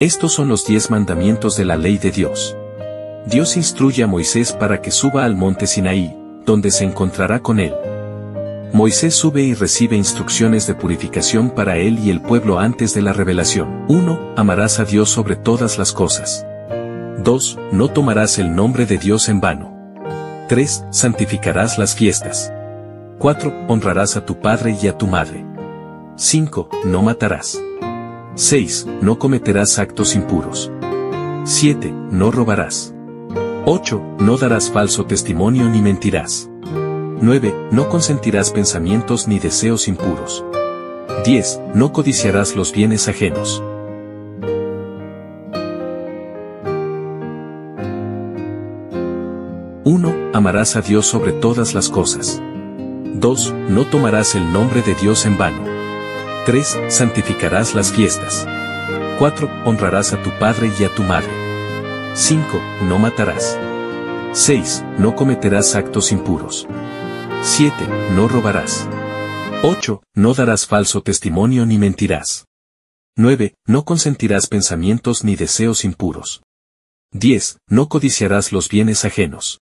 Estos son los diez mandamientos de la ley de Dios. Dios instruye a Moisés para que suba al monte Sinaí, donde se encontrará con él. Moisés sube y recibe instrucciones de purificación para él y el pueblo antes de la revelación. 1. Amarás a Dios sobre todas las cosas. 2. No tomarás el nombre de Dios en vano. 3. Santificarás las fiestas. 4. Honrarás a tu padre y a tu madre. 5. No matarás. 6. No cometerás actos impuros. 7. No robarás. 8. No darás falso testimonio ni mentirás. 9. No consentirás pensamientos ni deseos impuros. 10. No codiciarás los bienes ajenos. Amarás a Dios sobre todas las cosas. 2. No tomarás el nombre de Dios en vano. 3. Santificarás las fiestas. 4. Honrarás a tu padre y a tu madre. 5. No matarás. 6. No cometerás actos impuros. 7. No robarás. 8. No darás falso testimonio ni mentirás. 9. No consentirás pensamientos ni deseos impuros. 10. No codiciarás los bienes ajenos.